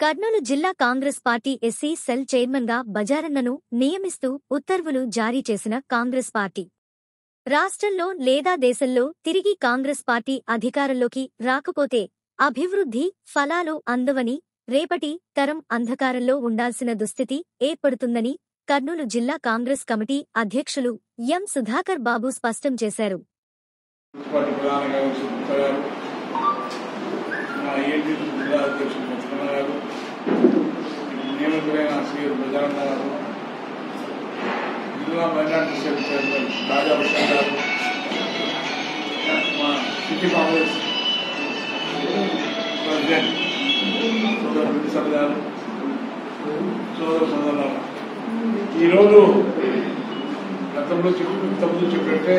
కర్నూలు జిల్లా Congress party SC cell చైర్మన్గా బజారన్నను నియమిస్తూ ఉత్తర్వులు జారీ చేసిన కాంగ్రెస్ పార్టీ. రాష్ట్రంలో లేదా దేశంలో తిరిగి కాంగ్రెస్ పార్టీ అధికారంలోకి రాకపోతే అభివృద్ధి ఫలాలు అందవని రేపటి తరం అంధకారంలో ఉండాల్సిన దుస్థితి ఏర్పడుతుందని కర్నూలు జిల్లా కాంగ్రెస్ కమిటీ అధ్యక్షులు ఎం సుధాకర్ బాబు స్పష్టం చేశారు. జిల్లా శ్రీ మృగానంద గారు జిల్లా minority cell chairman Raja Bhushan గారు. మా సిటీ కాంగ్రెస్ ప్రెసిడెంట్ సోదరు విన్సర్ గారు సోదరు సోదరులారా ఈరోజు గతంలో చెప్పి ఇంతకుముందు చెప్పినట్టే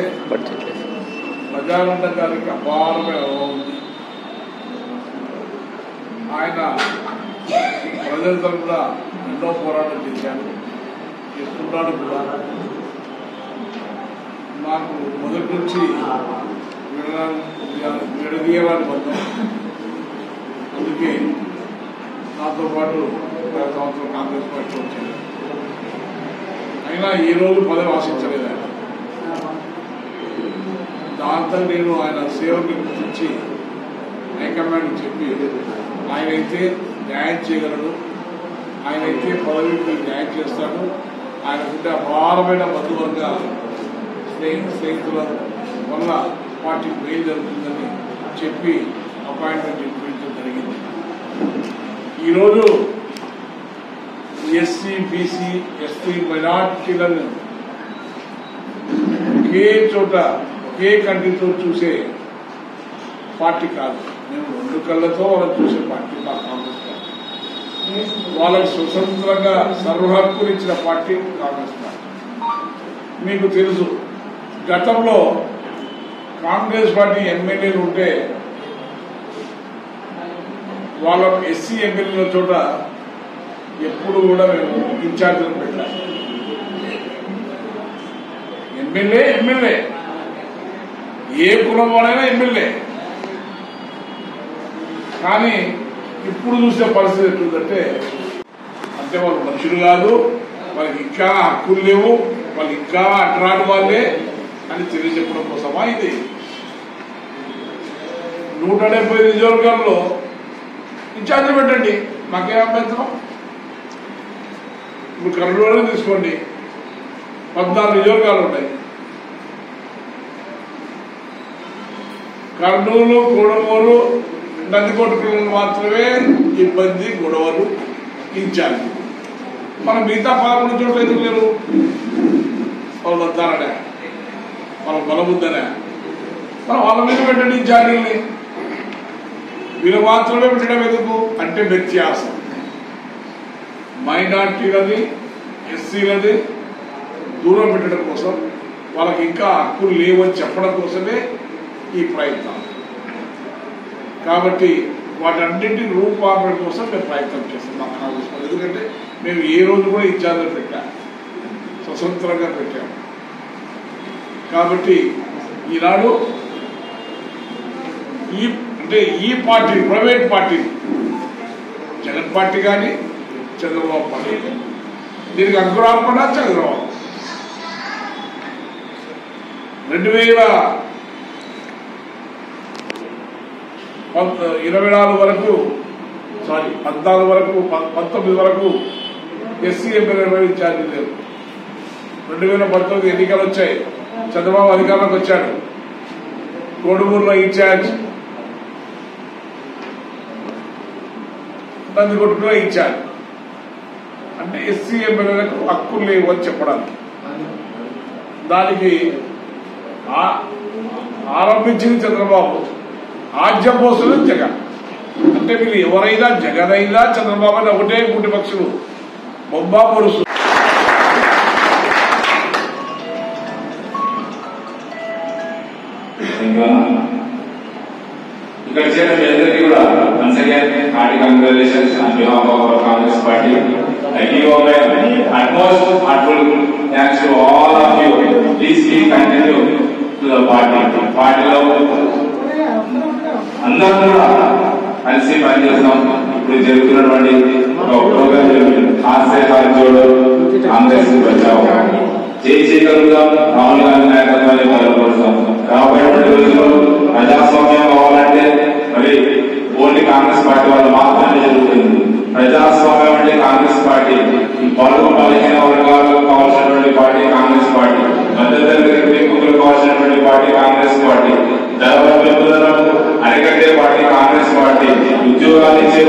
ప్రజానంద గారికి అపారమైన అనుభవం ఉంది ఆయన ప్రజల తరఫున ఎన్నో పోరాటం చేశాను. చేస్తున్నాను కూడా నాకు మొదటి నుంచి విడనాలి- విడదీయరాని బంధం. అందుకే నాతో పాటు గత సంవత్సరం కాంగ్రెస్ పార్టీ వచ్చాను అయినా ఏ రోజు పదవి ఆశించలేదు ఆయన. దాంతో నేను ఆయన సేవకి గుర్తించి హైకమాండ్ చెప్పి ఆయనైతే న్యాయం చేయగలడు. ఆయన ఆయనైతే పదవికి న్యాయం చేస్తాడు. ఉంటే అపారమైన బంధువర్గ స్నేహి స్నేహితుల వల్ల పార్టీ మేలు జరుగుతుందని చెప్పి అపాయింట్మెంట్ ఇప్పించడం జరిగింది. ఈరోజు ఎస్సీ బీసీ ఎస్టీ మైనార్టీలను ఒకే చోట ఒకే కంటితో చూసే పార్టీ కాదు. మేము రెండు కళ్ళతో వాళ్ళని చూసే పార్టీ మా కాంగ్రెస్ పార్టీ. వాళ్ళకి స్వతంత్రంగా సర్వహక్కులు ఇచ్చిన పార్టీ కాంగ్రెస్ పార్టీ. మీకు తెలుసు గతంలో కాంగ్రెస్ పార్టీ ఎమ్మెల్యేలు ఉంటే వాళ్ళ ఎస్సీ ఎమ్మెల్యేల చోట ఎప్పుడు కూడా మేము ఇన్ఛార్జీలు పెట్టాలి ఎమ్మెల్యే ఎమ్మెల్యే. ఏ కులం వాడైనా ఎమ్మెల్యే. కానీ ఇప్పుడు చూసే పరిస్థితి ఎట్లుందంటే అంటే వాళ్ళు మనుషులు కాదు వాళ్ళకి ఇంకా హక్కులు లేవు వాళ్ళు ఇంకా అట్రాడు వాళ్ళే అని తెలియజెప్పడం కోసమా ఇది? నూట డెబ్బై నియోజకవర్గాల్లో ఇన్ఛార్జ్ పెట్టండి మాకేం అభ్యంతరం? ఇప్పుడు కర్నూలు తీసుకోండి పద్నాలుగు నియోజకవర్గాలు ఉన్నాయి. కర్నూలు కోడమూరు నందికోట పిల్లలు మాత్రమే ఇబ్బంది గొడవలు ఇన్ఛార్జ్ మన మిగతా పదకొండు చోట్ల ఎందుకు లేరు? వాళ్ళు వద్దారనే వాళ్ళ బలముద్దనే మనం వాళ్ళ మీద పెట్టండి ఇన్ఛార్జీల్ని వీళ్ళు మాత్రమే పెట్టడం ఎందుకు? అంటే వ్యత్యాసం మైనార్టీలది ఎస్సీలది దూరం పెట్టడం కోసం వాళ్ళకి ఇంకా హక్కులు లేవని చెప్పడం కోసమే ఈ ప్రయత్నం కాబట్టి వాటన్నింటి రూపాపడం కోసం మేము ప్రయత్నం చేస్తాం. మా కాంగ్రెస్ ఎందుకంటే మేము ఏ రోజు కూడా ఇన్ఛార్జ్ పెట్టాం. స్వతంత్రంగా పెట్టాము కాబట్టి ఈనాడు ఈ అంటే ఈ party private party Jagan party కానీ చంద్రబాబు పార్టీ కానీ. దీనికి అంకురార్పణ చంద్రబాబు. రెండు వేల పంత- ఇరవై నాలుగు వరకు సారీ పద్నాలుగు వరకు పంతొమ్మిది వరకు ఎస్సీ ఎమ్మెల్యే ఛార్జీ లేదు రెండు వేల పంతొమ్మిది ఎన్నికలు వచ్చాయి. చంద్రబాబు అధికారంలోకి వచ్చాడు. కోడుమూరులో ఇన్ఛార్జ్ నందికొట్టులో ఇన్ఛార్జ్ అంటే ఎస్సీ ఎంపీలకు హక్కులు లేవు అని చెప్పడానికి. దానికి ఆరంభించింది చంద్రబాబు. ఆజ్యం పోస్తుంది జగన్ అంటే వీళ్ళు ఎవరైనా జగన్ అయినా చంద్రబాబు అయినా ఒకటే గుంటి పక్షులు బొమ్మ పొరుసు ఇక్కడ చేరిన మీ అందరికీ కూడా once again hearty congratulations on behalf of our Congress party I give away utmost heartful thanks to all of you please continue to the party పార్టీలో అందరం కూడా కలిసి పనిచేస్తాం ఇప్పుడు ఇప్పుడు జరుగుతున్నటువంటి ఒక ప్రోగ్రామ్ జరుగుతుంది హాస్య హాస్యోడు కాంగ్రెస్ బచావు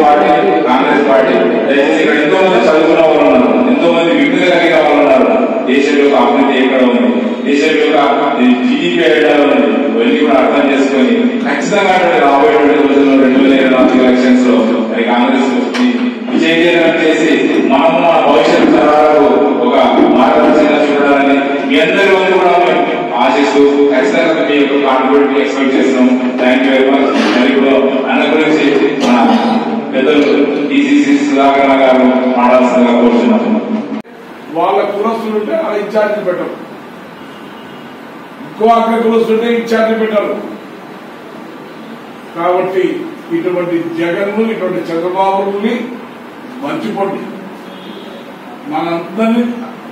పార్టీ కాంగ్రెస్ పార్టీ. దయచేసి ఇక్కడ ఎంతో మంది చదువుకున్న వాళ్ళు ఉన్నారు. ఎంతో మంది విఘ్న కలిగిన వాళ్ళు ఉన్నారు. దేశం యొక్క అభివృద్ధి ఎక్కడ ఉంది? దేశం యొక్క జీడిపి ఎక్కడ ఉంది? ఇవన్నీ కూడా అర్థం చేసుకొని ఖచ్చితంగా రాబోయేటువంటి రోజుల్లో రెండు వేల ఇరవై నాలుగు ఎలక్షన్స్లో మరి కాంగ్రెస్ని చేసి మనము మన భవిష్యత్ తరాలకు ఒక మార్గదర్శకంగా చూడాలని మీ అందరి వల్ల కూడా ఆశిస్తూ ఖచ్చితంగా మీ యొక్క కాన్ఫిడెంట్ ఎక్స్పెక్ట్ చేస్తున్నాం. థ్యాంక్ యూ వెరీ మచ్ మరి ఇప్పుడు అన్న గురించి టీసీసీ సుధాకర్ గారు మాట్లాడాల్సిందిగా కోరుతున్నాము వాళ్ళ కులస్తులు ఉంటే ఆ ఇన్ఛార్జి పెట్టరు. ఇంకో అగ్ర కులస్తుంటే ఇన్ఛార్జి పెట్టరు. కాబట్టి ఇటువంటి జగన్ను ఇటువంటి చంద్రబాబుని మంచిపోండి మనందరినీ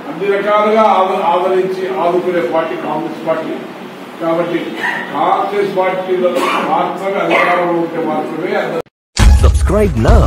అన్ని రకాలుగా ఆద- ఆదరించి ఆదుకునే పార్టీ కాంగ్రెస్ పార్టీ. కాబట్టి కాంగ్రెస్ పార్టీలో మాత్రమే అధికారంలో ఉంటే మాత్రమే అందరూ Subscribe now